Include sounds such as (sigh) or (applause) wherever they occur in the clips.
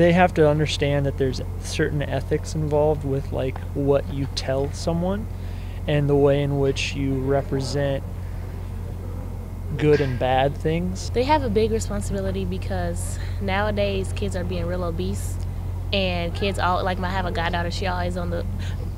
they have to understand that there's certain ethics involved with like what you tell someone and the way in which you represent good and bad things. They have a big responsibility because nowadays kids are being real obese, and kids all like I have a goddaughter. She always on the,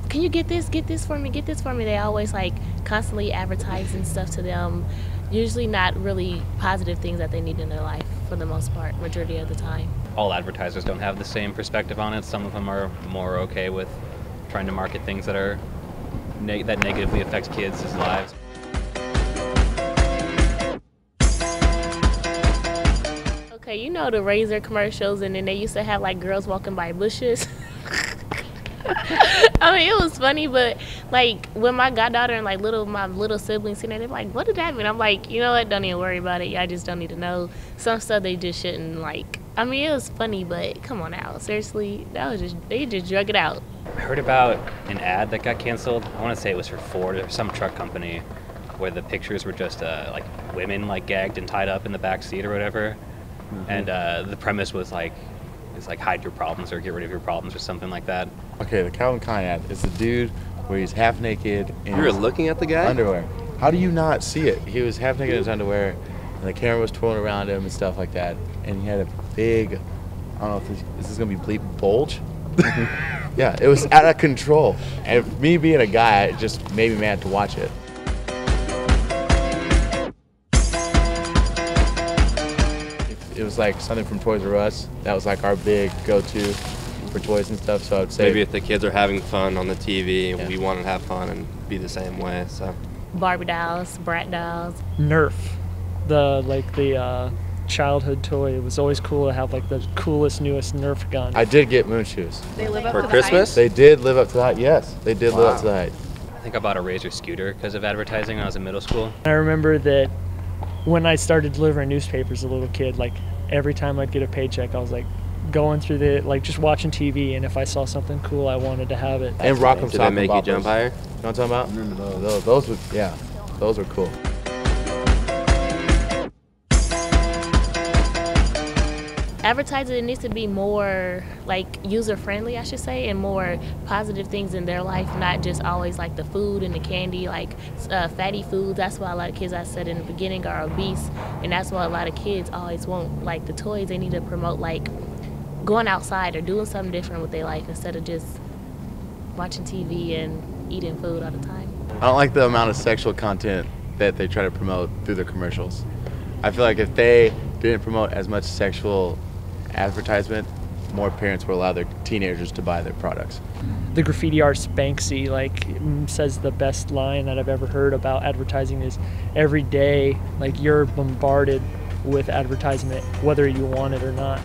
can you get this? Get this for me? Get this for me? They always like constantly advertising stuff to them. Usually not really positive things that they need in their life for the most part, majority of the time. All advertisers don't have the same perspective on it. Some of them are more okay with trying to market things that are neg- that negatively affect kids' lives. Okay, you know the razor commercials, and then they used to have like girls walking by bushes. (laughs) (laughs) I mean, it was funny, but like when my goddaughter and like little my little siblings seen it, they're like, "What did that mean?" I'm like, you know what? Don't even worry about it. Y'all just don't need to know. Some stuff they just shouldn't like. I mean, it was funny, but come on now, seriously, that was just they just drug it out. I heard about an ad that got canceled. I want to say it was for Ford or some truck company, where the pictures were just uh, like women like gagged and tied up in the back seat or whatever, and uh, the premise was like, it's like hide your problems or get rid of your problems or something like that. Okay, the Calvin Klein ad is the dude where he's half naked in You were his looking at the guy? underwear. How do you not see it? He was half naked in his underwear, and the camera was twirling around him and stuff like that. And he had a big, I don't know if this, is this gonna be bleep bulge. (laughs) yeah, it was out of control. And me being a guy, it just made me mad to watch it. It was like something from Toys R Us. That was like our big go-to for toys and stuff. So I would say Maybe if the kids are having fun on the TV, Yeah. we want to have fun and be the same way. So Barbie dolls, brat dolls. Nerf, the like the uh, childhood toy. It was always cool to have like the coolest, newest Nerf gun. I did get moon shoes. They live up for to the Christmas, They did live up to that. Yes, they did live up to that. I think I bought a Razor scooter because of advertising when I was in middle school. I remember that when I started delivering newspapers as a little kid, like every time I'd get a paycheck, I was like going through the like just watching TV, and if I saw something cool, I wanted to have it. And Rock'em did Sock'em they make you jump higher? You know what I'm talking about? remember those. Those, those were, yeah, those were cool. Advertising needs to be more like user friendly i should say and more positive things in their life not just always like the food and the candy like uh, fatty foods. That's why a lot of kids i said in the beginning are obese and that's why a lot of kids always want like the toys. They need to promote like going outside or doing something different with their life instead of just watching tv and eating food all the time. I don't like the amount of sexual content that they try to promote through their commercials. I feel like if they didn't promote as much sexual advertisement, more parents will allow their teenagers to buy their products. the graffiti artist Banksy like says the best line that I've ever heard about advertising is every day like you're bombarded with advertisement whether you want it or not.